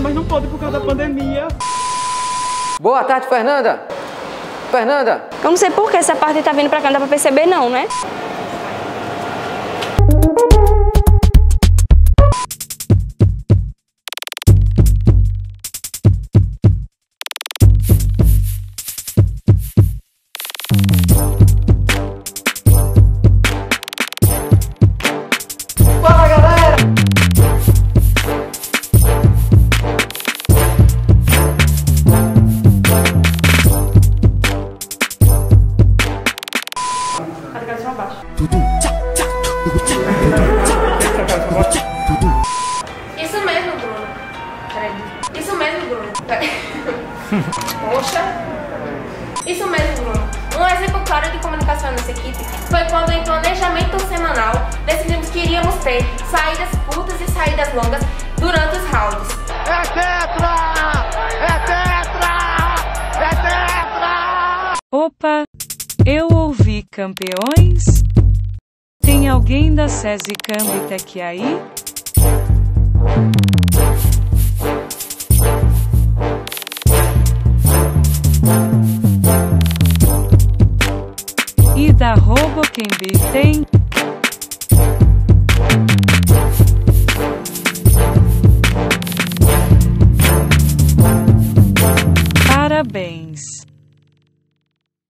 mas não pode por causa da pandemia. Boa tarde, Fernanda. Fernanda. Eu não sei por que essa parte tá vindo pra cá, não dá pra perceber não, né? Isso mesmo, Bruno. Peraí. Isso mesmo, Bruno. Peraí. Poxa. Isso mesmo, Bruno. Um exemplo claro de comunicação nessa equipe foi quando, em planejamento semanal, decidimos que iríamos ter saídas curtas e saídas longas durante os rounds. É tetra! É tetra! É tetra! Opa! Eu ouvi Campeões? Tem alguém da SESI Cambitec aí? E da Robocambi tem? Parabéns!